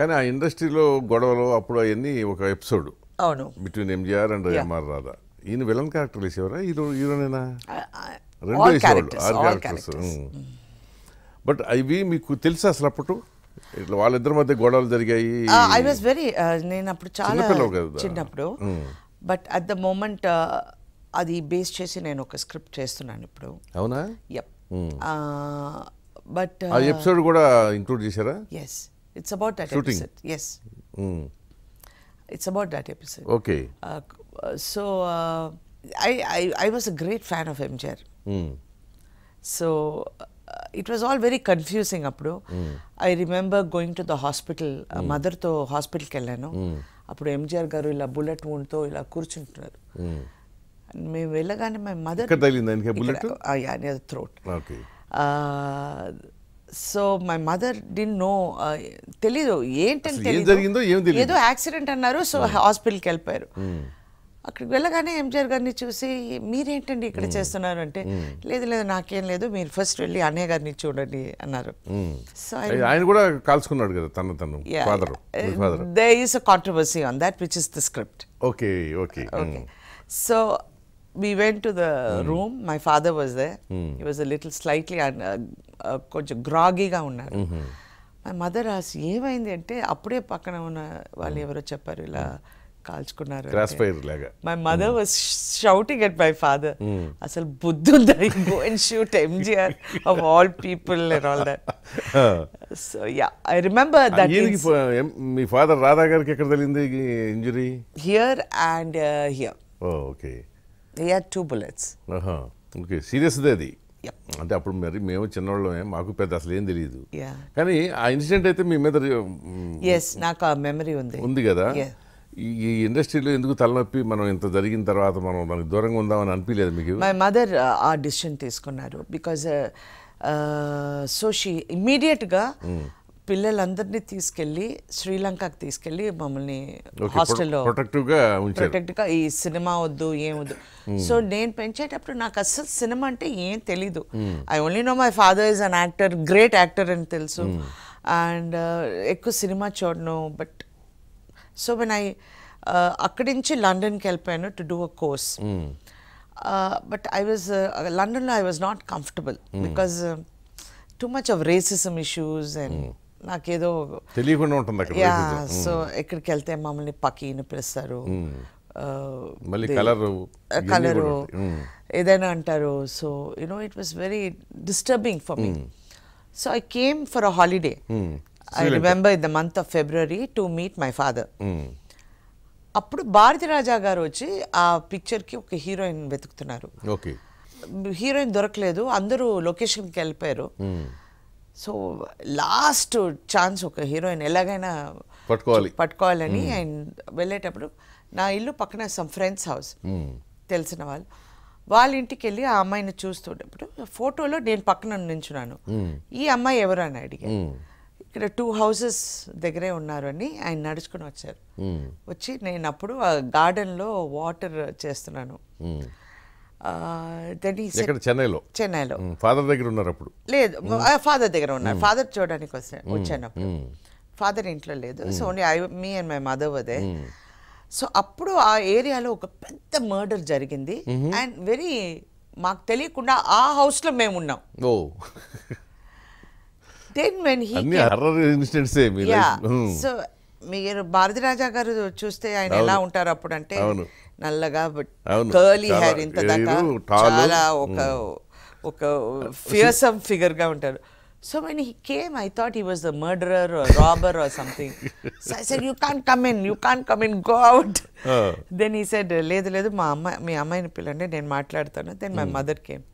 కానీ ఆ ఇండస్ట్రీలో గొడవలు అప్పుడు అవన్నీ ఒక ఎపిసోడ్ అవును. Between MGR and. MR Radha ఈయన విలన్ క్యారెక్టర్ వేసేవారా హీరో హీరోనేనా రెండు వేసేవాళ్ళు ఆరు క్యారెక్టర్స్ బట్ అవి మీకు తెలుసా అసలు అప్పుడు ఇట్లా వాళ్ళిద్దరి మధ్య గొడవలు జరిగాయి. ఐ వాజ్ వెరీ నేను అప్పుడు చాలా. చిన్నప్పుడు. బట్ అట్ ద మూమెంట్ అది బేస్ చేసి నేను ఒక స్క్రిప్ట్ చేస్తున్నాను ఇప్పుడు. అవునా? బట్ ఆ ఎపిసోడ్ కూడా ఇంక్లూడ్ చేశారా? Yes it's about that Shooting. Episode yes it's about that episode okay so I I I was a great fan of MGR so it was all very confusing అప్పుడు. I remember going to the hospital మదర్తో హాస్పిటల్కి వెళ్ళాను. అప్పుడు MGR గారు ఇలా బుల్లెట్తో ఇలా కూర్చుంటున్నారు. మేము వెళ్ళగానే మా mother? Throat okay so my mother D know తెలీదు. ఏంటని తెలీదు. ఏదో యాక్సిడెంట్ అన్నారు సో హాస్పిటల్కి వెళ్ళిపోయారు. అక్కడికి వెళ్ళగానే ఎంజిఆర్ గారిని చూసి మీరేంటండి ఇక్కడ చేస్తున్నారు? అంటే లేదు లేదు నాకేం లేదు మీరు ఫస్ట్ వెళ్ళి అన్నయ్య గారిని చూడండి అన్నారు. సో ఆయన కూడా కాల్చుకున్నాడు కదా తన తను they is a controversy on that which is the script okay okay Okay. So we went to the room. My father was there. He was a little slightly un- uh, uh, కొంచెం గ్రాగీగా ఉన్నారు my mother ఆస్ ఏమైంది అంటే అప్పుడే పక్కన ఉన్న వాళ్ళు ఎవరో చెప్పారు ఇలా కాల్చుకున్నారు క్రాస్ ఫైర్ లాగా. My mother was shouting at my father అసలు బుద్ధి ఉందా go and shoot MGR of all people and all that so yeah I remember that me father Radha గారికి ఎక్కడ తగిలింది injury? Here and here okay two bullets okay సీరియస్దే అది. అంటే అప్పుడు మరి మేము చిన్నవాళ్ళమే మాకు పెద్ద అసలు ఏం తెలియదు. కానీ ఆ ఇన్సిడెంట్ అయితే మీ మీద ఎస్ నాకు ఆ మెమరీ ఉంది. ఉంది కదా? ఈ ఇండస్ట్రీలో ఎందుకు తలనొప్పి మనం ఇంత జరిగిన తర్వాత మనం మనకి దూరంగా ఉందామని అనిపించలేదు మీకు? మై మదర్ ఆ డిసిషన్ తీసుకున్నారు బికాజ్ సో షీ ఇమ్మీడియట్గా పిల్లలందరినీ తీసుకెళ్ళి శ్రీలంకకి తీసుకెళ్ళి మమ్మల్ని హాస్టల్లో ప్రొటెక్టివ్గా ఉంచారు. ప్రొటెక్ట్గా ఈ సినిమా వద్దు ఏం వద్దు. సో నేను పెంచేటప్పుడు నాకు అస్సలు సినిమా అంటే ఏం తెలీదు. I only know my father is an actor great actor అని తెలుసు. అండ్ ఎక్కువ సినిమా చూడను బట్ సో వెన్ ఐ అక్కడి నుంచి లండన్కి వెళ్ళిపోయాను to do a course but I was లండన్లో I was not comfortable because too much of racism issues and నాకేదో తెలియకుండా ఉంటుంది అక్కడ. సో ఎక్కడికి వెళ్తే మమ్మల్ని పక్కీని పిలుస్తారు. మళ్ళీ కలర్ కలరు ఏదైనా అంటారు. So you know it was very disturbing for me so I came for a holiday I remember in the month of February to meet my father అప్పుడు భారతి రాజా గారు వచ్చి ఆ పిక్చర్కి ఒక హీరోయిన్ వెతుకుతున్నారు. ఓకే. హీరోయిన్ దొరకలేదు. అందరూ లొకేషన్కి వెళ్ళిపోయారు. సో లాస్ట్ ఛాన్స్ ఒక హీరోయిన్ ఎలాగైనా పట్టుకోవాలి. పట్టుకోవాలని ఆయన వెళ్ళేటప్పుడు నా ఇల్లు పక్కన సమ్ ఫ్రెండ్స్ హౌస్ తెలిసిన వాళ్ళు. వాళ్ళ ఇంటికి వెళ్ళి ఆ అమ్మాయిని చూస్తుంటప్పుడు ఫోటోలో నేను పక్కన నించున్నాను. ఈ అమ్మాయి ఎవరు అని అడిగాను ఇక్కడ టూ హౌసెస్ దగ్గరే ఉన్నారు అని ఆయన నడుచుకుని వచ్చారు. వచ్చి నేను అప్పుడు ఆ గార్డెన్లో వాటర్ చేస్తున్నాను. దెన్ ఎక్కడ? చెన్నైలో. చెన్నైలో. ఫాదర్ దగ్గర ఉన్నారు అప్పుడు. లేదు ఫాదర్ దగ్గర ఉన్నారు. ఫాదర్ చూడడానికి వస్తే వచ్చాను అప్పుడు ఫాదర్ ఇంట్లో లేదు. So only I me and my mother వదే so అప్పుడు ఆ ఏరియాలో ఒక పెద్ద మర్డర్ జరిగింది. అండ్ వెరీ మాకు తెలియకుండా ఆ హౌస్లో మేము ఉన్నాం. ఓ. దెన్ వెన్ హీ సో మీరు భారతి రాజా గారు చూస్తే ఆయన ఎలా ఉంటారు అప్పుడు అంటే. నల్లగా. కర్లీ హెయిర్ ఇంత దాకా. చాలా ఒక ఒక ఫియర్సమ్ ఫిగర్గా ఉంటారు so when he came I thought he was the murderer robber or something so I said you can come in you can come in go out then he said లేదు లేదు. మా అమ్మాయి మీ అమ్మాయిని పిల్లండి నేను మాట్లాడతాను. Then my mother came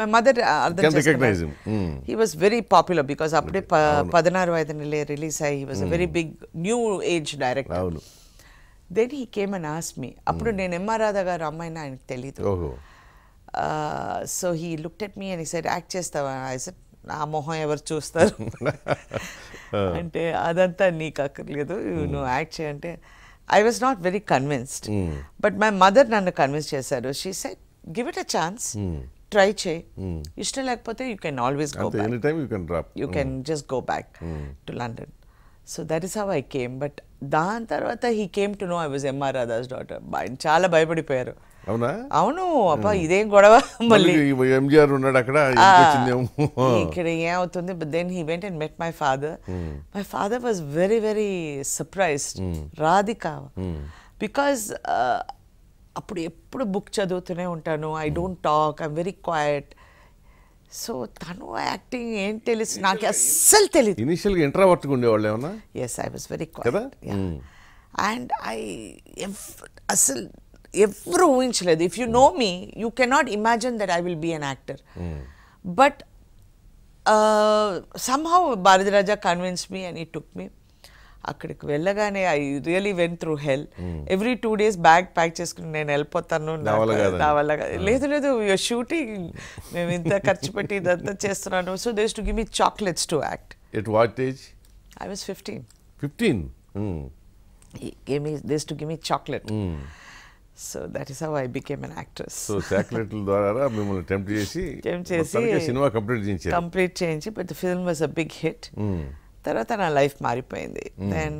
my mother అర్థం. చేసుకున్నారు he was very popular because అప్పుడే పదనారు ఐదు నెలలే రిలీజ్ అయ్యి was a very big new age director అవును. Then he came and as me అప్పుడు నేను ఎంఆర్ రాధా గారు అమ్మాయిని ఆయనకు తెలీదు. ఓహో. So he looked at me అని సైడ్ యాక్ట్ చేస్తావా? ఐ సెడ్ నా మొహం ఎవరు చూస్తారు? అంటే అదంతా నీకు అక్కర్లేదు. నువ్వు యాక్ట్ చేయంటే I was not very convinced but my mother నన్ను కన్విన్స్ చేశారు. She said give it a chance try చేయి. ఇష్టం లేకపోతే you can always go time you can just go back to London. So that is how I came but దాని తర్వాత he came to know I was MR Radha's daughter చాలా భయపడిపోయారు. అవునా? అవును అబ్బా ఇదేం గొడవ? మళ్ళీ ఎంజిఆర్ ఉన్నాడు అక్కడ ఇక్కడ ఏమవుతుంది? But then he went and met my father my father was very very surprised Radhika. Because అప్పుడు ఎప్పుడు బుక్ చదువుతూనే ఉంటాను. I don't talk I'm very quiet so తను యాక్టింగ్ ఏం తెలుసు నాకు అస్సలు తెలియదు ఇనిషియల్గా ఇంట్రావర్ట్గా ఉండేవాళ్ళు ఏమన్నా? ఎస్ ఐ వాజ్ వెరీ కదా? అండ్ ఐ అసలు ఎవరు ఊహించలేదు. If you know me you cannot imagine that I will be an actor but somehow Bharathiraja convince me and he took me అక్కడికి వెళ్ళగానే I really went through hell. Every two days bag pack చేసుకుని నేను వెళ్ళిపోతాను నా వల్ల కాదు. లేదు లేదు యూర్ షూటింగ్ మేము ఇంత ఖర్చు పెట్టి ఇదంతా చేస్తున్నాను. So these to give me chocolates to act at what age I was fifteen fifteen gave me this to give me chocolate. So that is how I became an actress. So చాక్లెట్ల ద్వారా మిమ్మల్ని tempt చేసి Tempt చేసి సినిమా complete చేయించారు. Complete చేయించి but the film was a big hit తర్వాత నా లైఫ్ మారిపోయింది. దెన్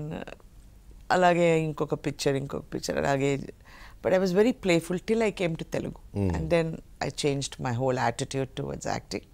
అలాగే ఇంకొక పిక్చర్ ఇంకొక పిక్చర్ అలాగే but I was very playful till I came to Telugu and then I changed my whole attitude towards acting